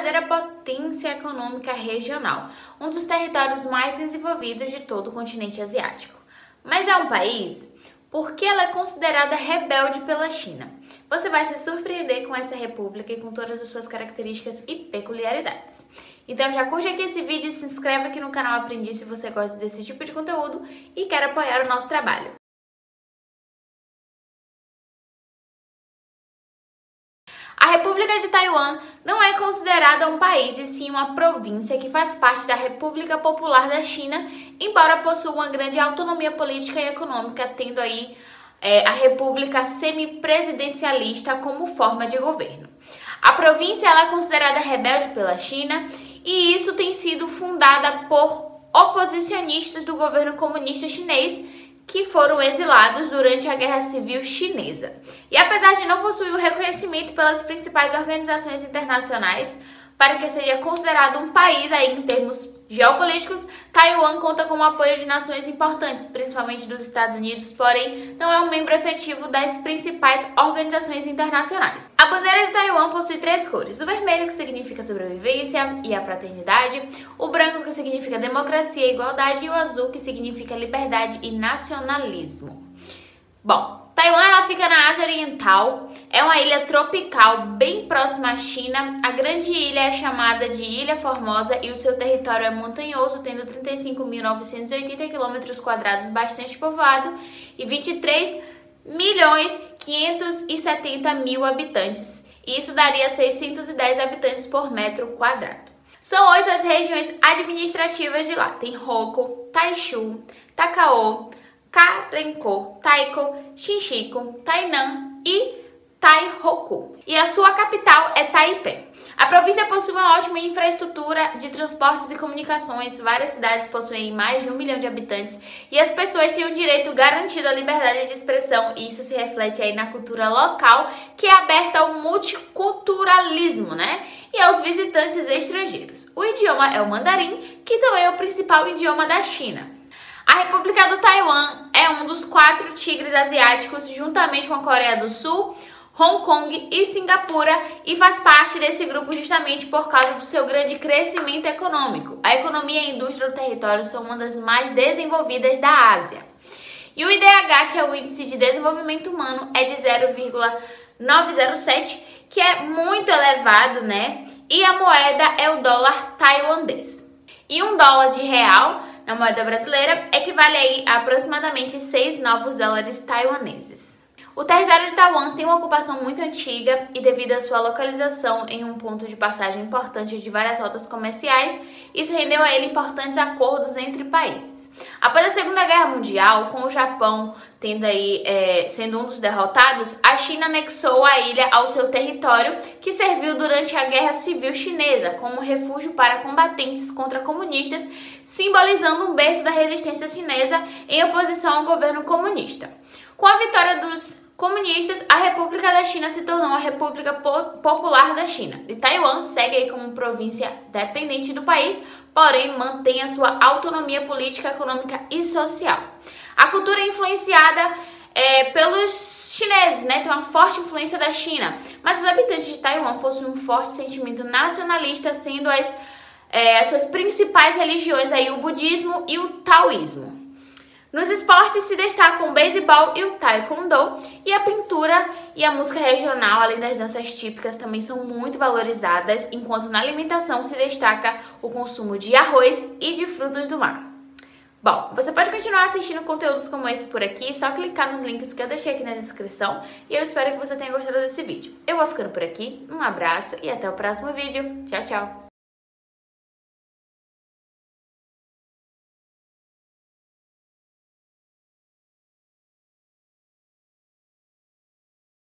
verdadeira potência econômica regional, um dos territórios mais desenvolvidos de todo o continente asiático. Mas é um país porque ela é considerada rebelde pela China. Você vai se surpreender com essa república e com todas as suas características e peculiaridades. Então já curte aqui esse vídeo e se inscreve aqui no canal Aprendi se você gosta desse tipo de conteúdo e quer apoiar o nosso trabalho. A República de Taiwan não é considerada um país, e sim uma província que faz parte da República Popular da China, embora possua uma grande autonomia política e econômica, tendo aí é, a República semipresidencialista como forma de governo. A província é considerada rebelde pela China e isso tem sido fundada por oposicionistas do governo comunista chinês que foram exilados durante a Guerra Civil Chinesa. E apesar de não possuir o reconhecimento pelas principais organizações internacionais, para que seja considerado um país aí em termos geopolíticos, Taiwan conta com o apoio de nações importantes, principalmente dos Estados Unidos, porém não é um membro efetivo das principais organizações internacionais. A bandeira de Taiwan possui três cores: o vermelho, que significa sobrevivência e a fraternidade, o branco, que significa democracia e igualdade, e o azul, que significa liberdade e nacionalismo. Bom, Taiwan ela fica na Ásia Oriental, é uma ilha tropical bem próxima à China. A grande ilha é chamada de Ilha Formosa e o seu território é montanhoso, tendo 35.980 km quadrados, bastante povoado, e 23 milhões 570 mil habitantes. Isso daria 610 habitantes por metro quadrado. São oito as regiões administrativas de lá. Tem Hokkaido, Taishu, Takao, Karenko, Taiko, Shinshiko, Tainan e Taihoku. E a sua capital é Taipei. A província possui uma ótima infraestrutura de transportes e comunicações. Várias cidades possuem mais de um milhão de habitantes e as pessoas têm o direito garantido à liberdade de expressão. E isso se reflete aí na cultura local, que é aberta ao multiculturalismo, né? E aos visitantes estrangeiros. O idioma é o mandarim, que também é o principal idioma da China. A República do Taiwan é um dos quatro tigres asiáticos, juntamente com a Coreia do Sul, Hong Kong e Singapura, e faz parte desse grupo justamente por causa do seu grande crescimento econômico. A economia e a indústria do território são uma das mais desenvolvidas da Ásia. E o IDH, que é o Índice de Desenvolvimento Humano, é de 0,907, que é muito elevado, né? E a moeda é o dólar tailandês. E um dólar de real na moeda brasileira equivale aí a aproximadamente 6 novos dólares taiwaneses. O território de Taiwan tem uma ocupação muito antiga e, devido à sua localização em um ponto de passagem importante de várias rotas comerciais, isso rendeu a ele importantes acordos entre países. Após a Segunda Guerra Mundial, com o Japão tendo aí, é, sendo um dos derrotados, a China anexou a ilha ao seu território, que serviu durante a Guerra Civil Chinesa como refúgio para combatentes contra comunistas, simbolizando um berço da resistência chinesa em oposição ao governo comunista. Com a vitória dos comunistas, a República da China se tornou a República Popular da China. E Taiwan segue como província dependente do país, porém mantém a sua autonomia política, econômica e social. A cultura é influenciada é, pelos chineses, né? Tem uma forte influência da China. Mas os habitantes de Taiwan possuem um forte sentimento nacionalista, sendo as, é, as suas principais religiões aí o budismo e o taoísmo. Nos esportes se destacam o beisebol e o taekwondo, e a pintura e a música regional, além das danças típicas, também são muito valorizadas, enquanto na alimentação se destaca o consumo de arroz e de frutos do mar. Bom, você pode continuar assistindo conteúdos como esse por aqui, só clicar nos links que eu deixei aqui na descrição, e eu espero que você tenha gostado desse vídeo. Eu vou ficando por aqui, um abraço e até o próximo vídeo. Tchau, tchau!